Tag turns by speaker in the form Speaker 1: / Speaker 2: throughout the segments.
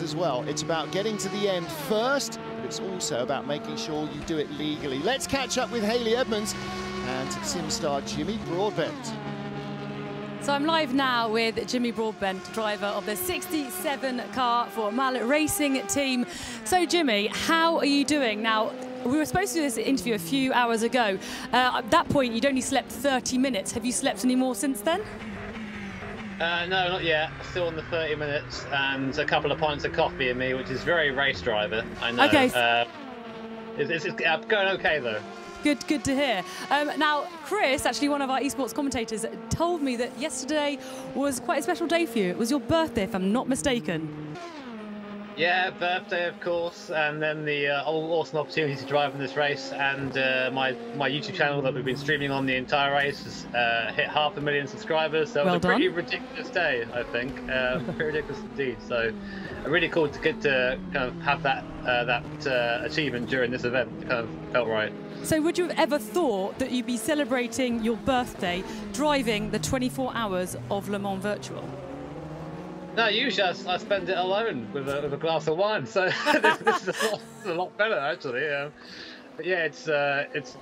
Speaker 1: as well. It's about getting to the end first, but it's also about making sure you do it legally. Let's catch up with Hayley Edmonds and sim star Jimmy Broadbent.
Speaker 2: So I'm live now with Jimmy Broadbent, driver of the 67 car for Mallet Racing team. So Jimmy, how are you doing now? We were supposed to do this interview a few hours ago. Uh, at that point, you'd only slept 30 minutes. Have you slept any more since then?
Speaker 3: Uh, no, not yet. Still on the 30 minutes and a couple of pints of coffee in me, which is very race driver. I know.
Speaker 2: Okay.
Speaker 3: Uh, it's, it's, it's going okay though.
Speaker 2: Good, good to hear. Um, now, Chris, actually one of our esports commentators, told me that yesterday was quite a special day for you. It was your birthday, if I'm not mistaken.
Speaker 3: Yeah, birthday, of course, and then the uh, awesome opportunity to drive in this race. And uh, my my YouTube channel that we've been streaming on the entire race has uh, hit half a million subscribers. So
Speaker 2: well
Speaker 3: it was a pretty
Speaker 2: done.
Speaker 3: ridiculous day, I think. Uh, pretty ridiculous indeed. So really cool to get to kind of have that uh, that uh, achievement during this event. It kind of felt right.
Speaker 2: So, would you have ever thought that you'd be celebrating your birthday driving the 24 hours of Le Mans Virtual?
Speaker 3: No, usually I, I spend it alone with a, with a glass of wine, so this, this is a lot, a lot better actually. Um, yeah, it's uh, it's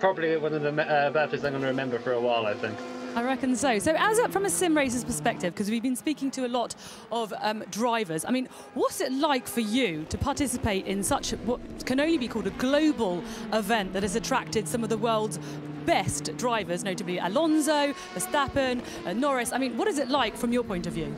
Speaker 3: probably one of the uh, birthdays I'm going to remember for a while. I think.
Speaker 2: I reckon so. So, as a, from a sim racer's perspective, because we've been speaking to a lot of um, drivers, I mean, what's it like for you to participate in such what can only be called a global event that has attracted some of the world's best drivers, notably Alonso, Verstappen, uh, Norris? I mean, what is it like from your point of view?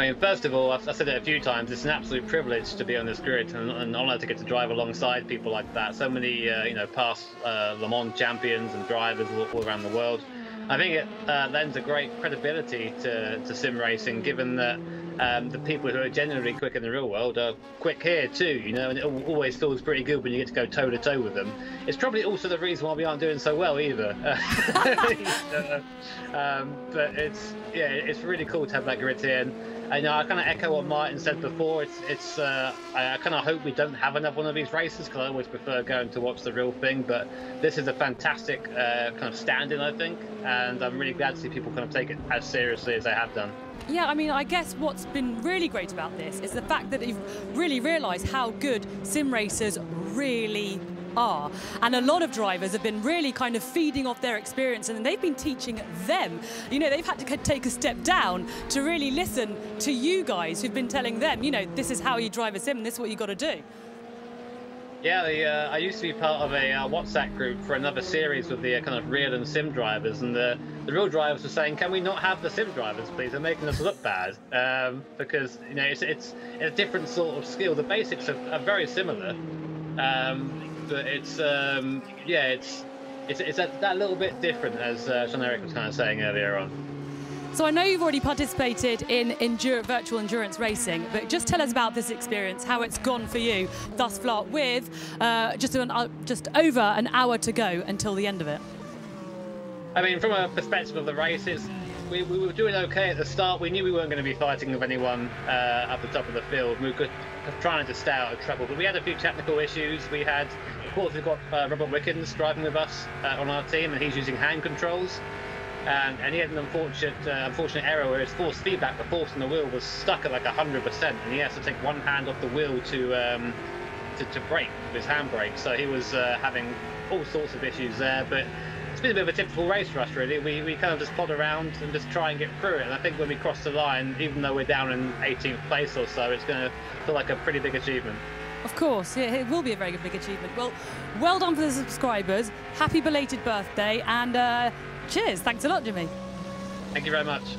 Speaker 3: I mean, first of all, I've, I've said it a few times. It's an absolute privilege to be on this grid and, and honored to get to drive alongside people like that. So many, uh, you know, past uh, Le Mans champions and drivers all, all around the world. I think it uh, lends a great credibility to, to sim racing, given that um, the people who are generally quick in the real world are quick here too, you know, and it always feels pretty good when you get to go toe to toe with them. It's probably also the reason why we aren't doing so well either. Um, but it's yeah, it's really cool to have that grid here. I know I kind of echo what Martin said before. It's it's uh, I, I kind of hope we don't have another one of these races because I always prefer going to watch the real thing. But this is a fantastic uh, kind of stand-in, I think, and I'm really glad to see people kind of take it as seriously as they have done.
Speaker 2: Yeah, I mean, I guess what's been really great about this is the fact that you've really realised how good sim racers really are. And a lot of drivers have been really kind of feeding off their experience and they've been teaching them. You know, they've had to take a step down to really listen to you guys who've been telling them, you know, this is how you drive a sim this is what you got to do.
Speaker 3: Yeah, the, uh, I used to be part of a uh, WhatsApp group for another series with the uh, kind of real and sim drivers, and the, the real drivers were saying, "Can we not have the sim drivers, please? They're making us look bad." Um, because you know it's, it's a different sort of skill. The basics are, are very similar, um, but it's um, yeah, it's it's, it's a, that little bit different, as uh, Sean Eric was kind of saying earlier on.
Speaker 2: So I know you've already participated in endure, virtual endurance racing, but just tell us about this experience, how it's gone for you thus far, with uh, just an, uh, just over an hour to go until the end of it.
Speaker 3: I mean, from a perspective of the races, we, we were doing okay at the start. We knew we weren't going to be fighting with anyone uh, at the top of the field. We were trying to stay out of trouble, but we had a few technical issues. We had, of course, we've got uh, Robert Wickens driving with us uh, on our team, and he's using hand controls. And, and he had an unfortunate uh, unfortunate error where his force feedback, the force in the wheel, was stuck at like 100%, and he has to take one hand off the wheel to um, to, to brake with his handbrake. So he was uh, having all sorts of issues there, but it's been a bit of a typical race for us, really. We, we kind of just plod around and just try and get through it. And I think when we cross the line, even though we're down in 18th place or so, it's going to feel like a pretty big achievement.
Speaker 2: Of course, yeah, it will be a very good big achievement. Well, well done for the subscribers. Happy belated birthday, and uh, cheers. Thanks a lot, Jimmy.
Speaker 3: Thank you very much.